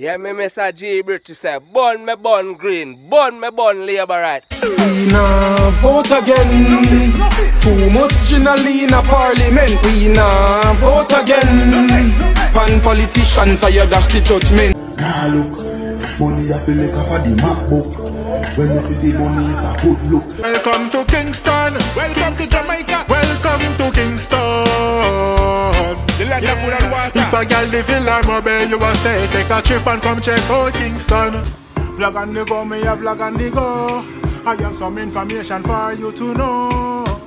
Yeah, me Mr. G British say, bun me bun green, bun me bun labor right. We nah vote again. Too much gin in a parliament. We nah vote again. Pan politicians, I dash the judgment. Nah look, money I feel like a for the MacBook. When you see the money, it's a good look. Welcome to Kingston. Welcome to Jamaica. Welcome to Kingston. If a girl live in Larmobile, you a stay. Take a trip and come check out Kingston. Vlog on the go, me a vlog on the go. I have some information for you to know.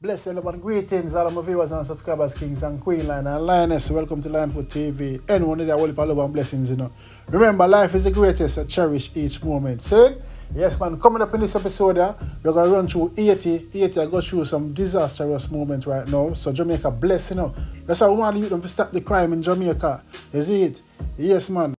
Bless everyone. Greetings, all of my viewers and subscribers, Kings and Queen Line and Lioness. Welcome to LionFoot TV. Anyone need a whole love and blessings, you know. Remember, life is the greatest, so cherish each moment. Say, yes, man, coming up in this episode, uh, we're to run through Haiti. Haiti, I go through some disastrous moment right now. So, Jamaica, bless, you know. That's why we want you to stop the crime in Jamaica. Is it? Yes, man.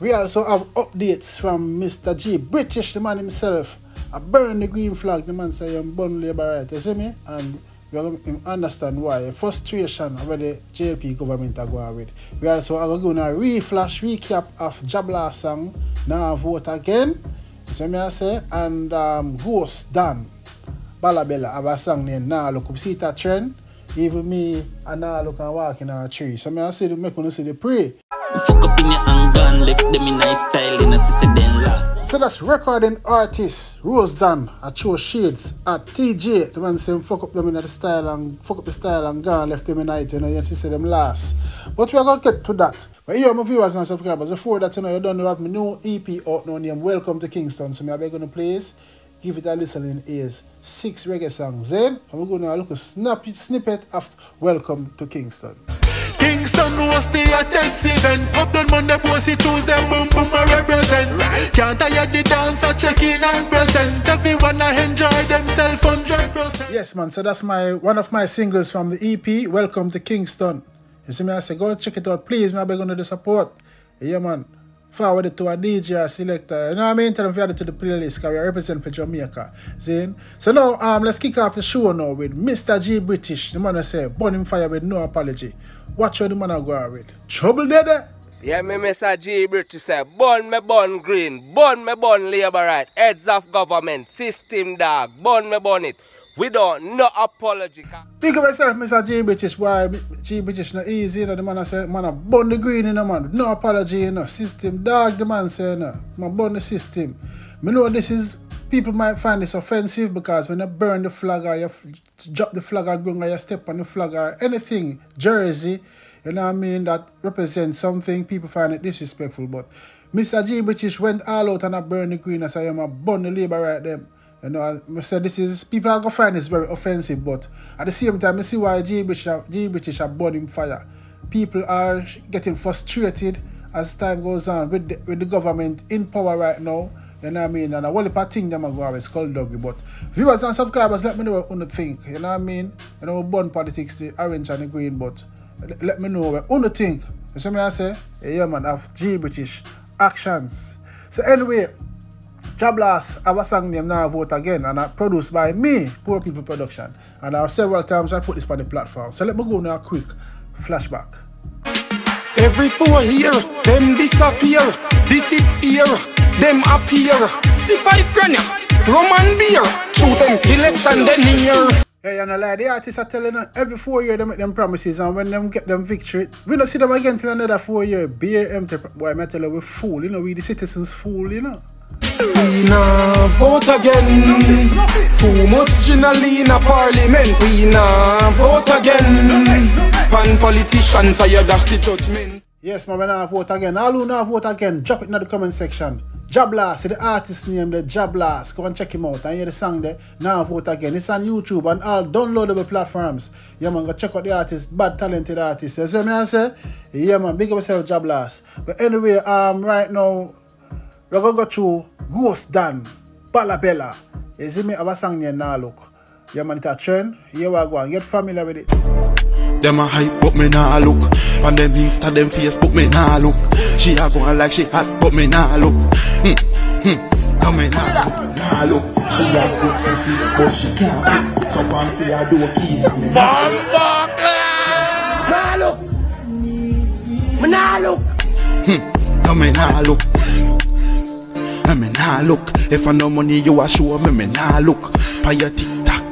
We also have updates from Mr. G, British, the man himself. I burn the green flag, the man say I'm born labor right, you see me? And we are going to understand why. Frustration over the JLP government are going with. We also are going to reflash, recap of Jah Blaast song, now vote again. See me I say? And um, Ghost Dan, Balabella have a song named Now Look Up, see that trend? Even me and now look and walk in a tree. So me I say, make you see the pray. Fuck up in your left them in style. So that's recording artist Roze Don at Show Shades at Teejay. The man saying fuck up them in the style and fuck up the style and gone left them in night, you know, you see them last. But we are gonna get to that. But here my viewers and subscribers, before that you know you don't have my new EP out now name Welcome to Kingston. So me I beg gonna please give it a listening ears. Six reggae songs. Eh? Then I'm gonna look a snap snippet of Welcome to Kingston. Was the hottest. Up on Monday, Bossy Tuesday, boom boom, I represent. Can't tire the dancer, check in and present. Everyone I enjoy themselves 100%. Yes, man. So that's my one of my singles from the EP. Welcome to Kingston. You see me? I say go check it out, please. Me I beg on the support. Yeah, man. Forward it to a DJ or selector. You know what I mean? Tell them to add it to the playlist because we represent for Jamaica. See? So now, um, let's kick off the show now with Mr. G British. The man I say, burn him fire with no apology. Watch how the man I go out with. Trouble there. Yeah, me Mr. G British say, bun me bun green, bun me bun labor right, heads of government, system dog, bun me bun it. We don't no apology. Big up yourself, Mr. G British. Why G British not easy, you know. The man I say, man, I burn the green, you know, man. No apology, you know. System dog, the man say, you know. Man, burn the system. Me know this is, people might find this offensive because when you burn the flag or you drop the flag or ground or you step on the flag or anything, jersey, you know what I mean, that represents something, people find it disrespectful. But Mr. G British went all out and I burned the green. I say, I'm a burn the labor right them. You know, I said this is people are gonna find this very offensive, but at the same time, I see why G British are- G British are burning fire. People are getting frustrated as time goes on with the, with the government in power right now. You know what I mean? And I want to think them are going to skull doggy. But viewers and subscribers, let me know what you think. You know what I mean? You know, burn politics, the orange and the green, but let- me know what you think. You see me I say? Yeah, man, of G British actions. So anyway, Jah Blaast have a song named Now Vote Again and are produced by me, Poor People Production. And there are several times I put this on the platform. So let me go now a quick flashback. Every four year, them disappear. The fifth year, them appear. See five grand, Roman beer. Shoot them election then near. Hey, you know, like the artists are telling them every four year they make them promises and when them get them victory, we don't see them again till another four year. Beer empty. Boy, I tell you, we fool, you know, we the citizens fool, you know. We nah vote again. Too much gin in a parliament. We nah vote again. Pan politicians, I dash the judgment. Yes, my man, now vote again. All who now vote again, drop it in the comment section. Jah Blaast, see the artist name there, Jah Blaast. Go and check him out and hear the song there. Now vote again. It's on YouTube and all downloadable platforms. Yeah, man, go check out the artist, bad talented artist. You see what I say? Yeah, man, big up yourself, Jah Blaast. But anyway, um, right now, we're gonna go through Ghost Dan, Balabella. You see me have a song here now, look. Yeah, man, it's a trend. Here we go and get familiar with it. Them a hype, but me nah look. And them Insta, them Facebook, me nah look. She a going like she hot, but me nah look. Hmm, hmm. no me nah look. Nah look. She a good pussy, but she can't look. Come on, see her do a key. Bomba clap. Nah look. Me nah look. Hmm. no me nah look. No me nah look. If I no money, you a show me me nah look. Pay your TikTok.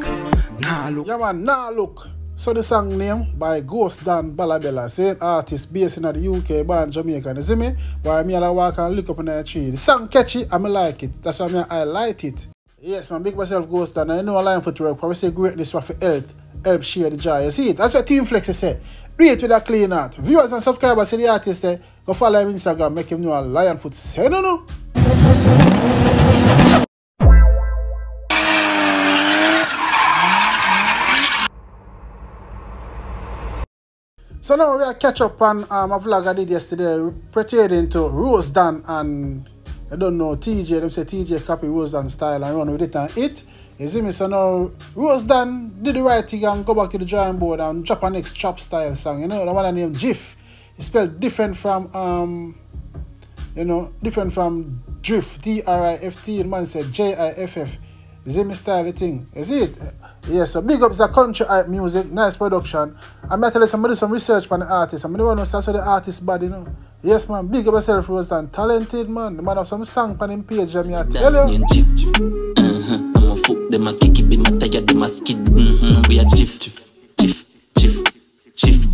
Nah look. Yeah man, nah look. So the song name by Ghost Dan Balabella, same artist based in the UK, born Jamaica. You see me? Why me I walk and look up in the tree. The song catchy, I me like it. That's why me I like it. Yes, man, big myself Ghost Dan. I know a line for to work, probably say greatness for health, help share the joy. You see it? That's what Team Flex is say. It with a clean heart. Viewers and subscribers see the artist there. Go follow him on Instagram, make him know a lion foot. Say no no. So now we are catch up on um, a vlog I did yesterday pertaining to Roze Don and I don't know Teejay. Them say Teejay copy Roze Don style and run with it and it. You see me? So now Roze Don did the right thing and go back to the drawing board and drop a next trap style song. You know the one named Jiff. It's spelled different from um you know different from Drift D R I F T. The man said J I F F. You see me style the thing. See it? Yes, so big up is country art music, nice production. I'm gonna tell you somebody some research on the artist. I'm gonna know that's what the artist bad, you know. Yes man, big up yourself Roze Don. Talented man. The man have some song on him page, I'm tell you. Uh-huh. I'm a fuck them a kick it, be my tired, them a skid. Mm-hmm. We a Jiff. Jiff.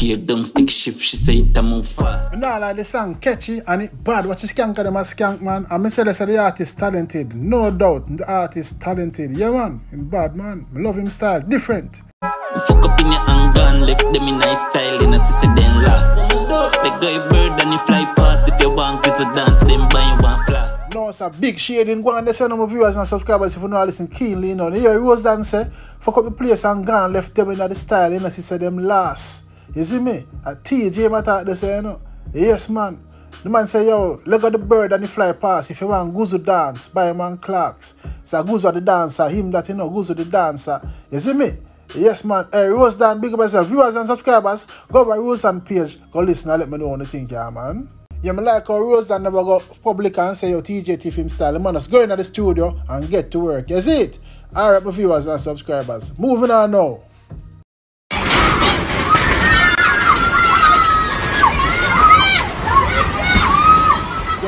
Gear down, stick shift. She say it a move fast. I know like the song catchy and it bad. What you skank them a skank man. I mean say that's the artist talented. No doubt the artist talented. Yeah man, him bad man. I love him style. Different. Fuck up in your anger and left them in nice style in a sister then last. The guy bird and he fly past. If you want grizzle dance, then buy you one flask. No, it's a big shading. Go there, send my viewers and subscribers if you know listen keenly. You know, hear Roze Don fuck up the place and gone, left them in the style, you know, she said them last. You see me? A Teejay matter they say, you know. Yes, man. The man say, yo, look at the bird and the fly past. If you want Guzu dance, buy man Clarks. So Guzu the dancer, him that you know, Guzu the dancer. You see me? Yes, man. Hey, Roze Don, big up yourself. Viewers and subscribers, go by Roze Don page, go listen and let me know what you think, yeah, man. Yeah, me like how Roze Don never go public and say, yo, Teejay T film style. The man just go into the studio and get to work. See it? Alright, my viewers and subscribers. Moving on now.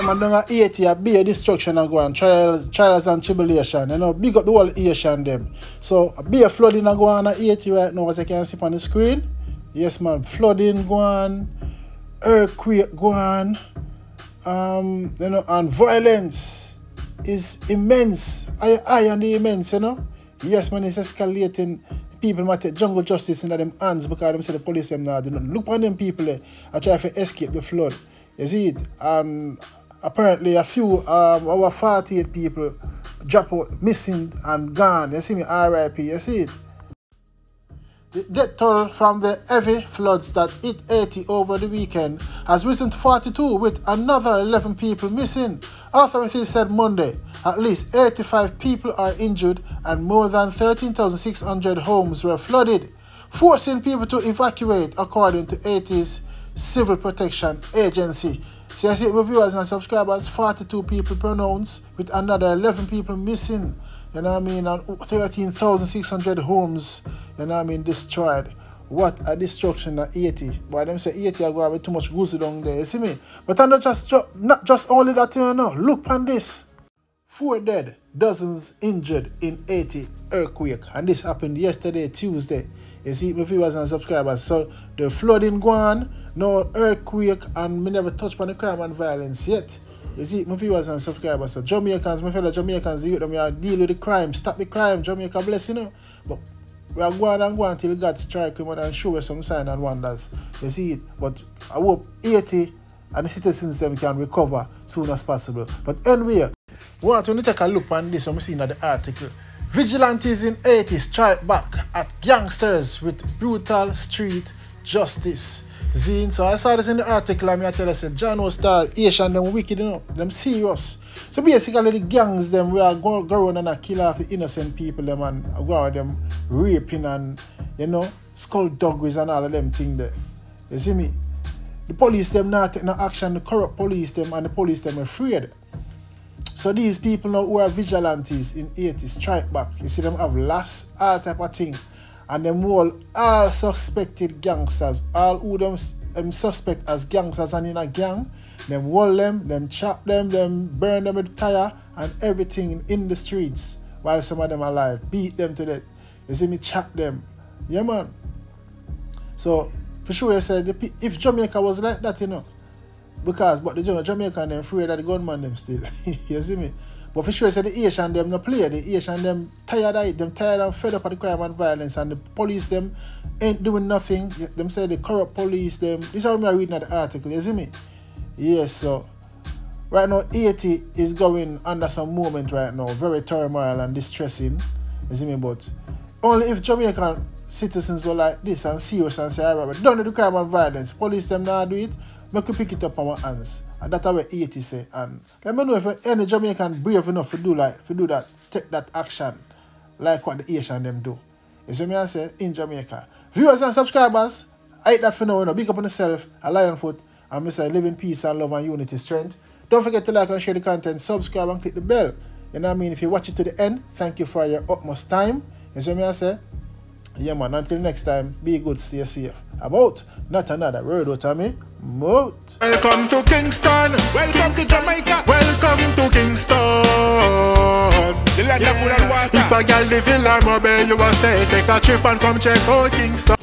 Man, down at Haiti, a be a destruction and go on, trials, trials and tribulation. You know, big up the whole Haitian them. So, a be a flooding and go on at Haiti right now, as you can see on the screen. Yes, man, flooding go on, earthquake go on, um, you know, and violence is immense. I, I and the immense, you know. Yes, man, it's escalating. People might take jungle justice in them hands because them say the police them now do nothing. Look on them people eh, are trying to escape the flood. You see it? And apparently a few um our 48 people drop out missing and gone. You see me? RIP, you see it? The death toll from the heavy floods that hit Haiti over the weekend has risen to 42 with another 11 people missing. Authorities said Monday at least 85 people are injured and more than 13,600 homes were flooded, forcing people to evacuate according to Haiti's Civil Protection Agency. So I see viewers and subscribers, 42 people pronounced with another 11 people missing. You know what I mean? And 13,600 homes, you know what I mean, destroyed. What a destruction at Haiti. Why them say Haiti are going to have too much goose down there, you see me? But I'm not just, not just only that, you know, look on this. Four dead, dozens injured in Haiti earthquake. And this happened yesterday, Tuesday. You see, my viewers and subscribers. So the flooding gone, no earthquake, and me never touch on the crime and violence yet. You see, my viewers and subscribers. So Jamaicans, my fellow Jamaicans, youth them, are deal with the crime, stop the crime, Jamaica bless, you know. But we are going and going till God strike him and show us some sign and wonders. You see it. But I hope Haiti and the citizens them can recover soon as possible. But anyway, what we want to take a look on this. I'm seeing at the article. Vigilantes in Haiti strike back at gangsters with brutal street justice. Zine. So I saw this in the article and I tell us that John O style Haitian them wicked, you know, them serious. So basically the gangs them we are going go around and kill off the innocent people them and go out them raping and you know skullduggeries and all of them thing there. You see me? The police them not take no action, the corrupt police them and the police them afraid. So these people now who are vigilantes in Haiti strike back. You see them have last all type of thing. and them all all suspected gangsters, all who them, them suspect as gangsters and in a gang, them wall them, them chop them, them burn them with tire and everything in the streets while some of them alive, beat them to death. You see me chop them. Yeah man. So for sure I said if Jamaica was like that, you know. Because but the Jamaica them afraid of the gunman them still. you see me? But for sure, say the Haitian them no play. The Haitian them tired of it. Them tired and fed up of the crime and violence. And the police them ain't doing nothing. Them say the corrupt police them. This is how me reading the article. You see me? Yes, so right now Haiti is going under some moment right now. Very turmoil and distressing. You see me? But only if Jamaican citizens were like this and serious and say, alright, don't do the crime and violence. Police them now do it. Make we pick it up our hands. And that's what Haiti say. And let me know if any Jamaican brave enough to do like to do that, take that action like what the Haitian them do. You see me I say in Jamaica. Viewers and subscribers, I hate that for now, you know, big up on yourself, a lion foot, and me say live in peace and love and unity strength. Don't forget to like and share the content, subscribe and click the bell. You know what I mean? If you watch it to the end, thank you for your utmost time. You see me I say? Yeah man, until next time, be good, stay safe. About not another word out of me. Moat. Welcome to Kingston. Welcome to Jamaica. Welcome to Kingston. The land of food and water. If a girl live in Larmobile, you will stay. Take a trip and come check out Kingston.